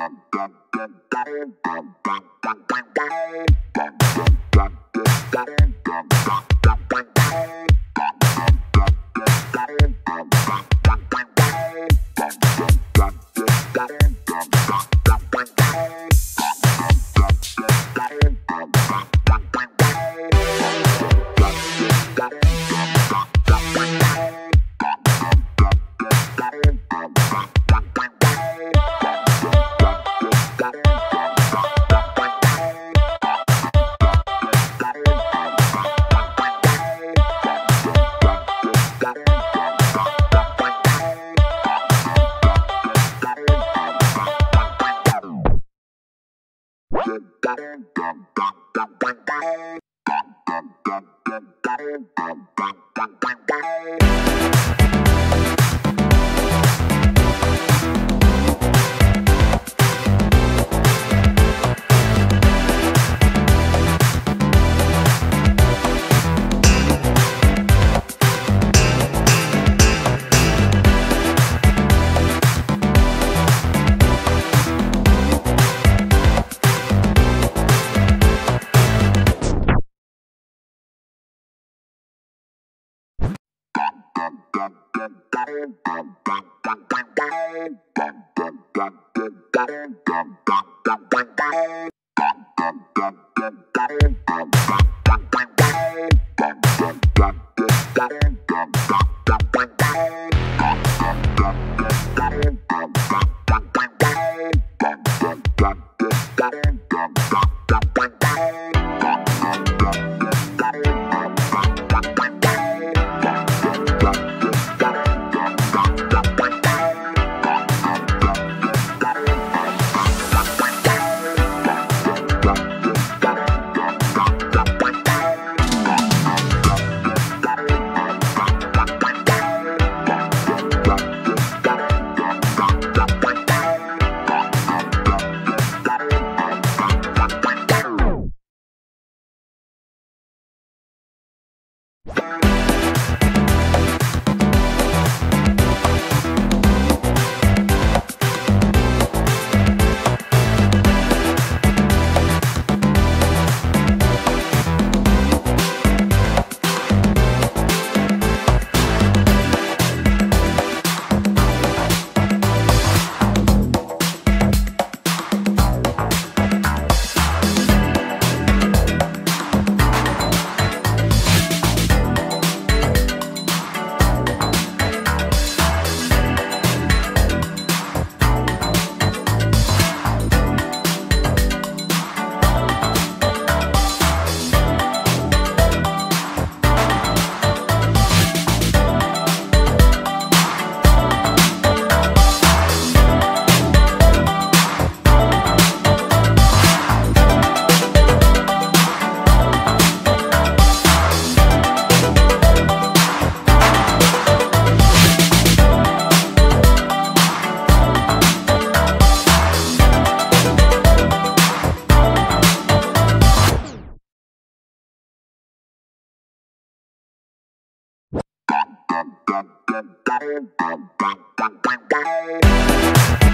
Bye. Thank you. Bum, bum, bum, bum, Thank you.